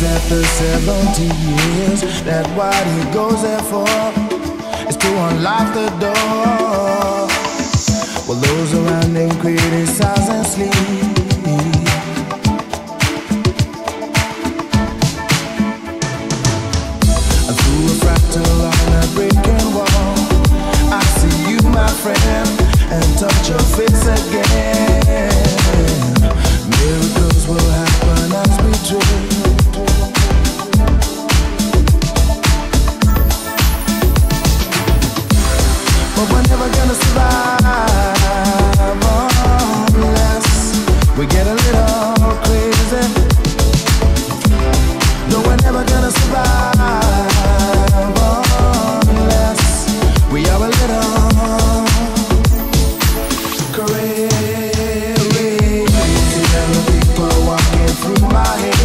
years after 70 years. That what he goes there for Is to unlock the door. While well, those around him criticize and sleep. Through a fractal on a breaking wall I see you my friend And touch your face again. my head.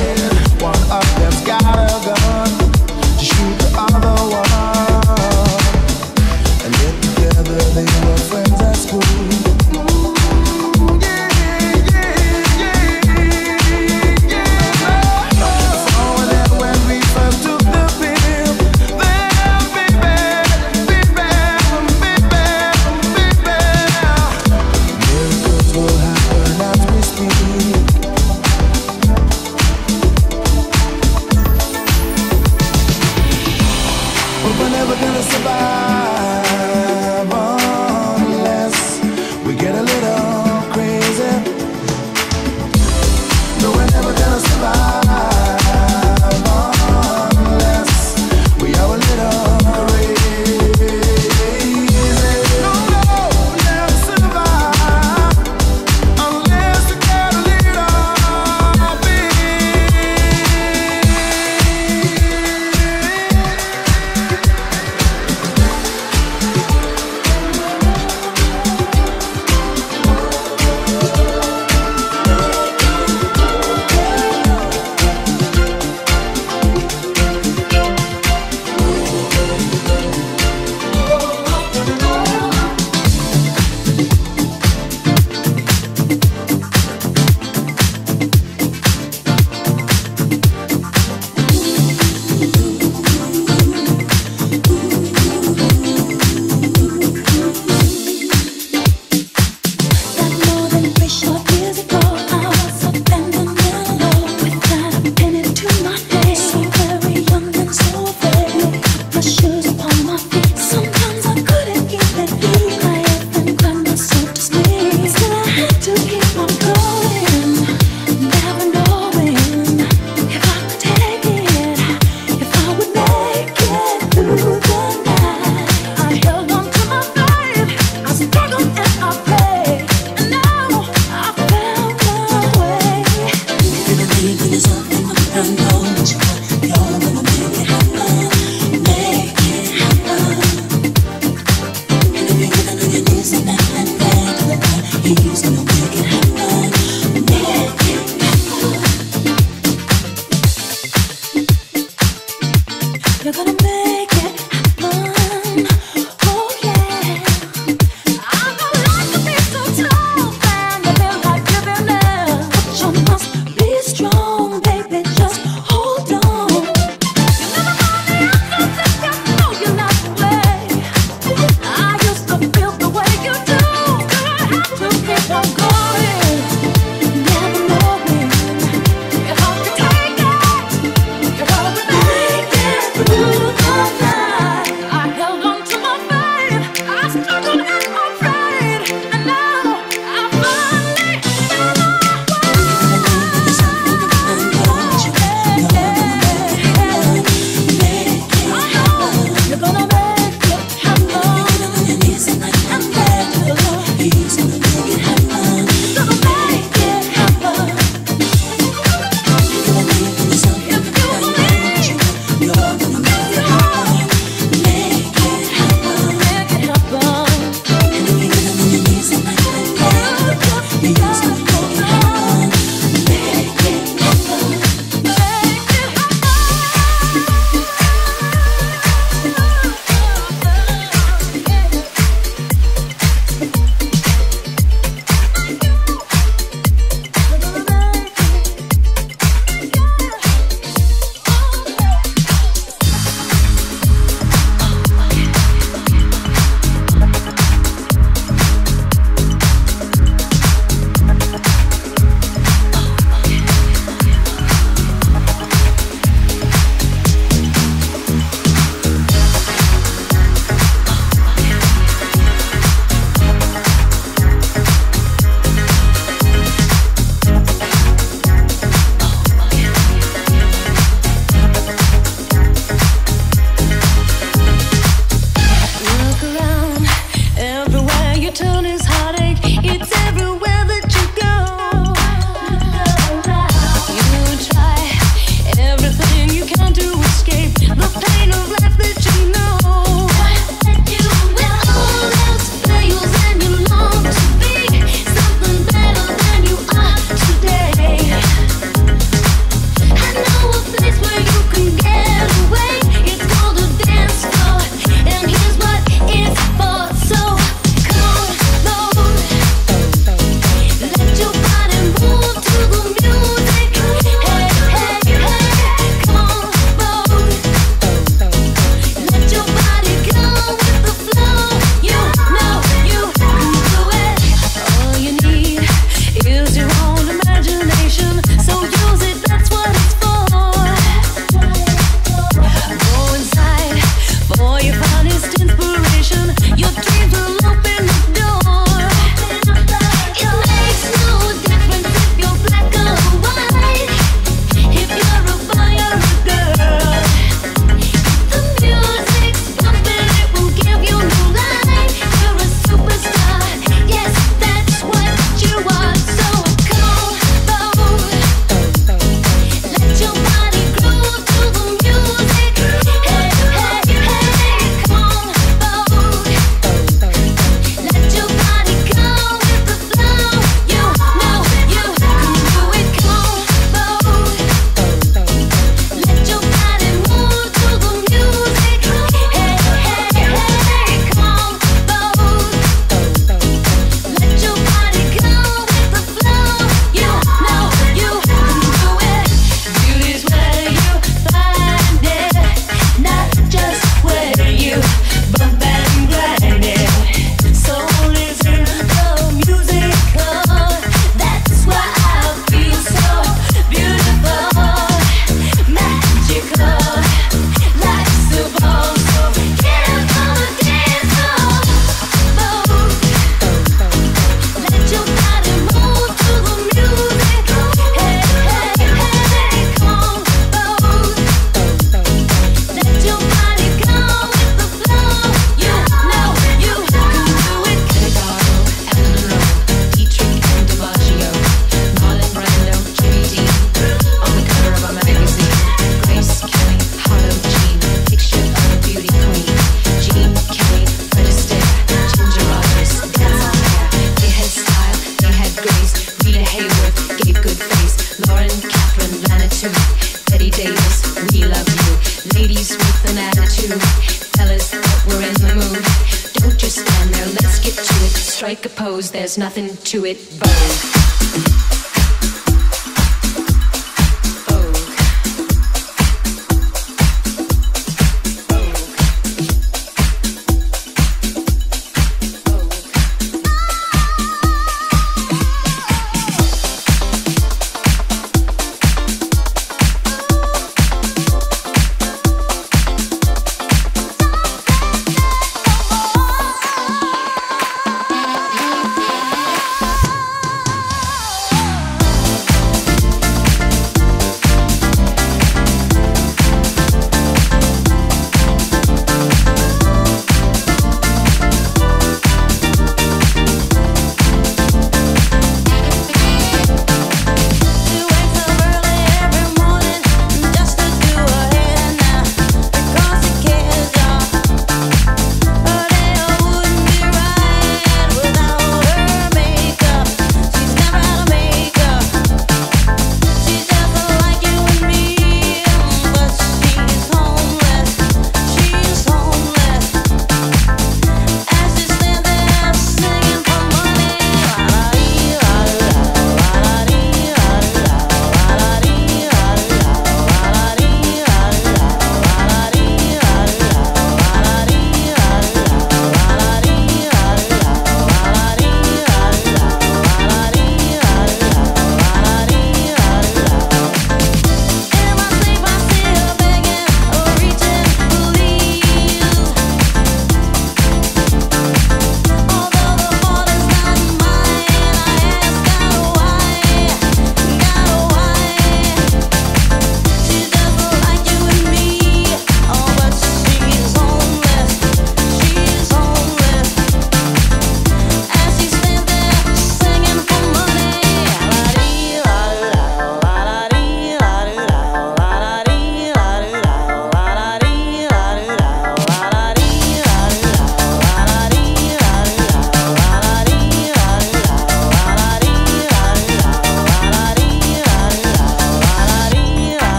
Nothing to it.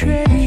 betrayed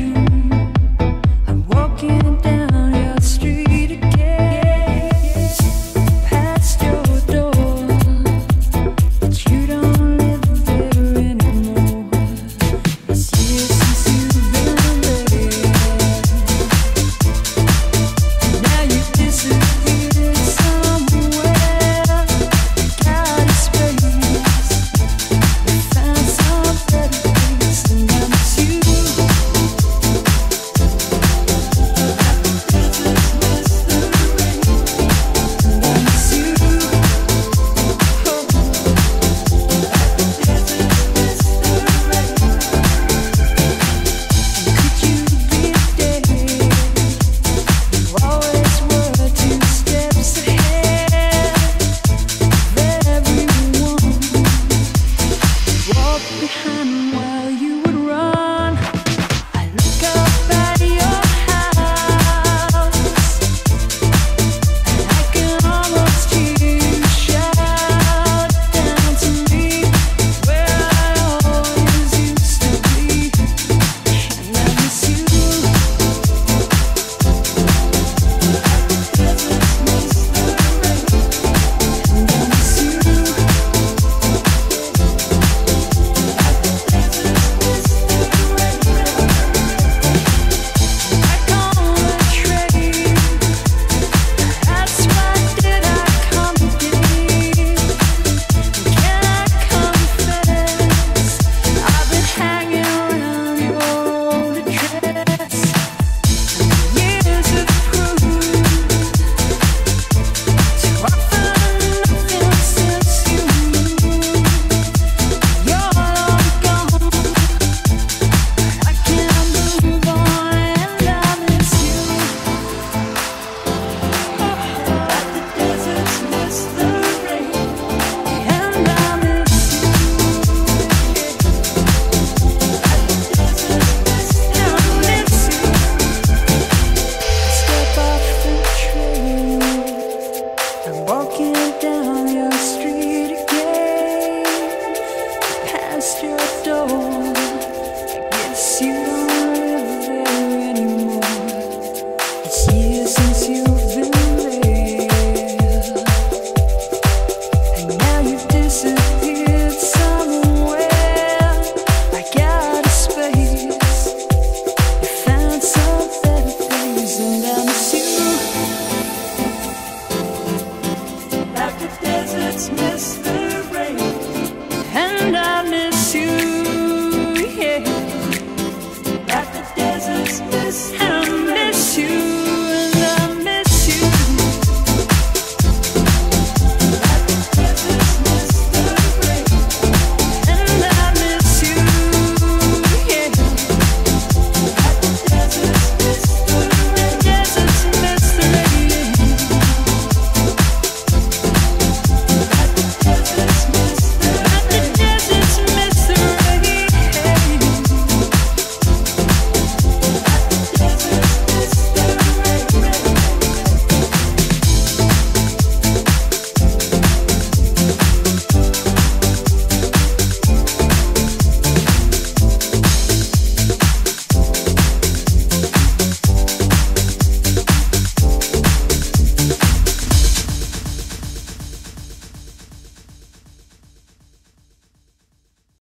behind